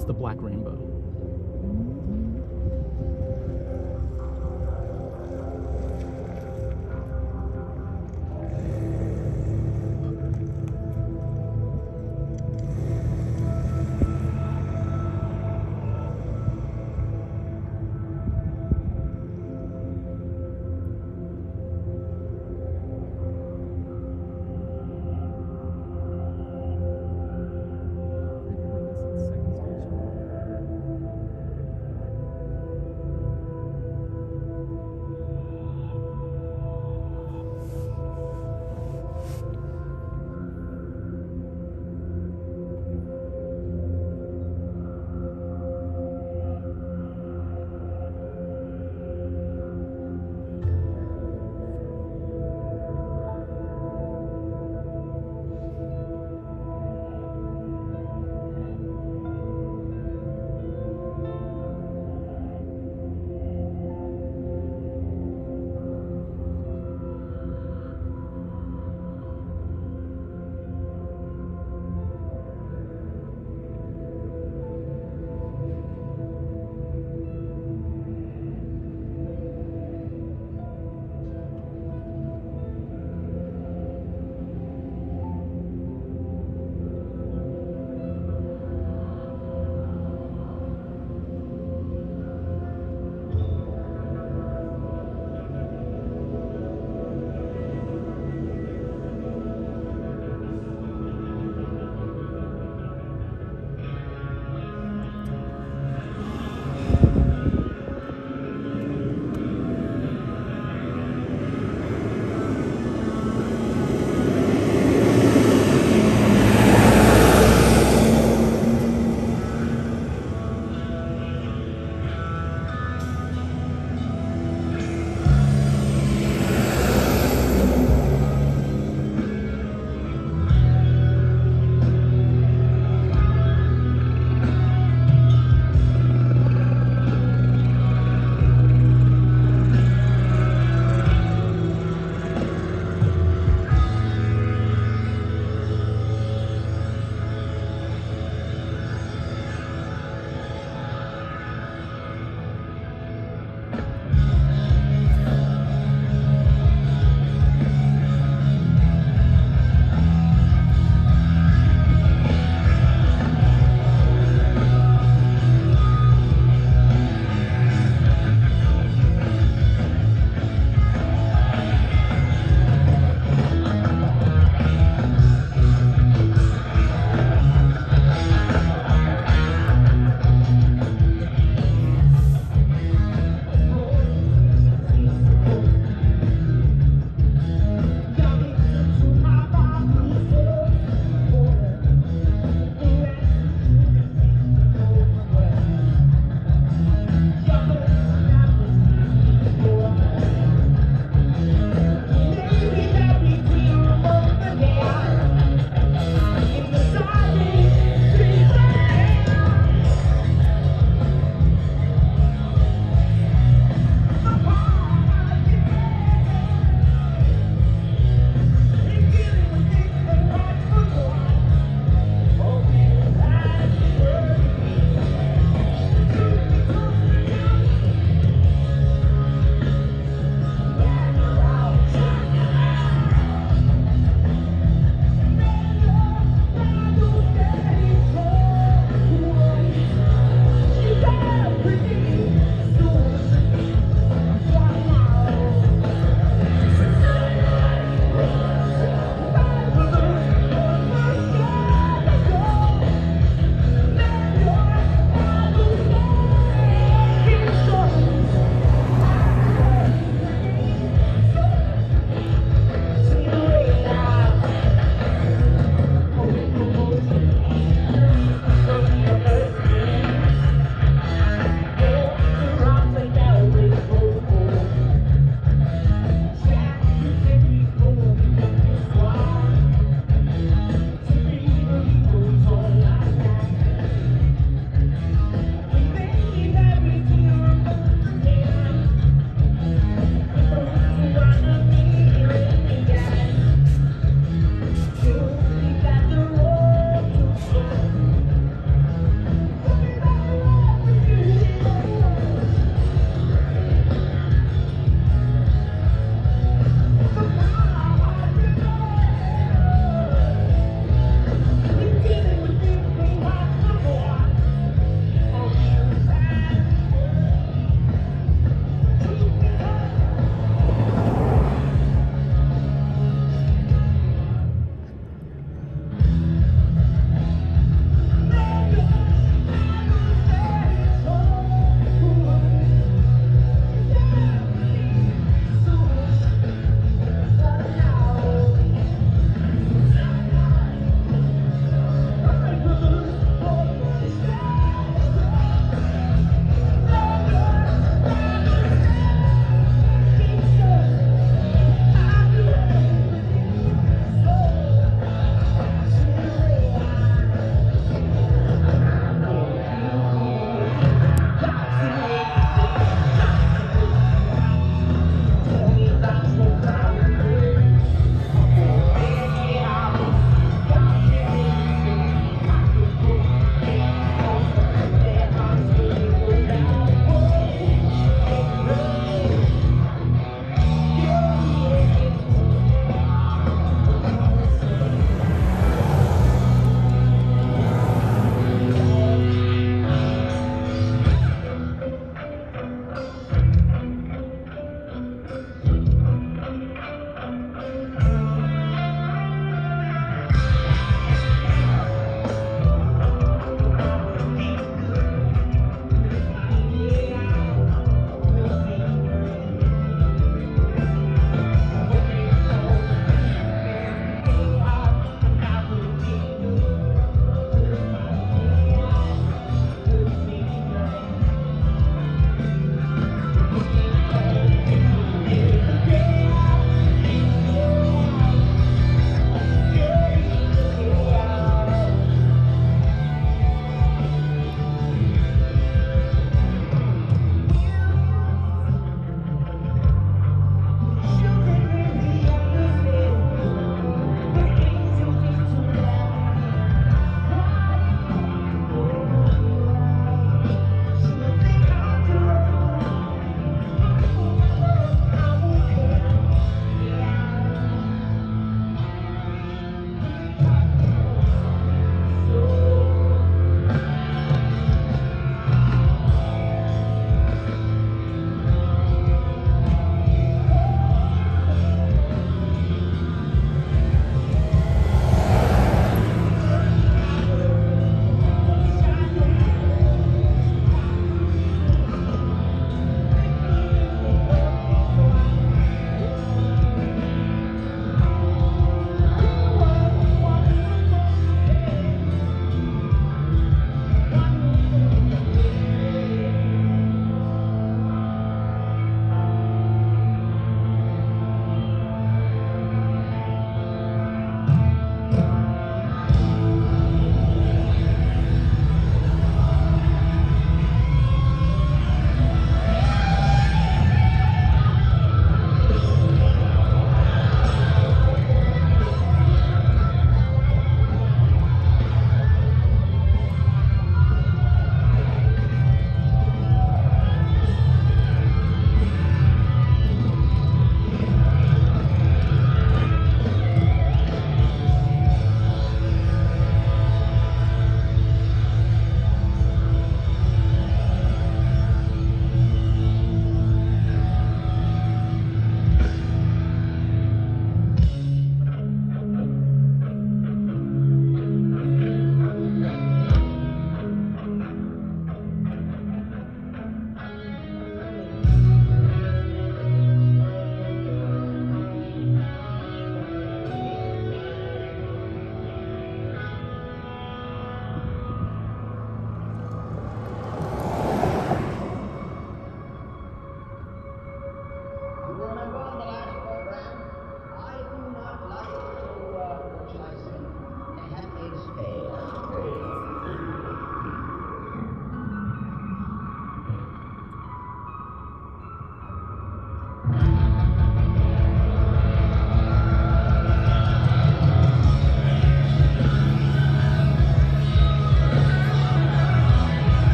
It's the Black Rainbow.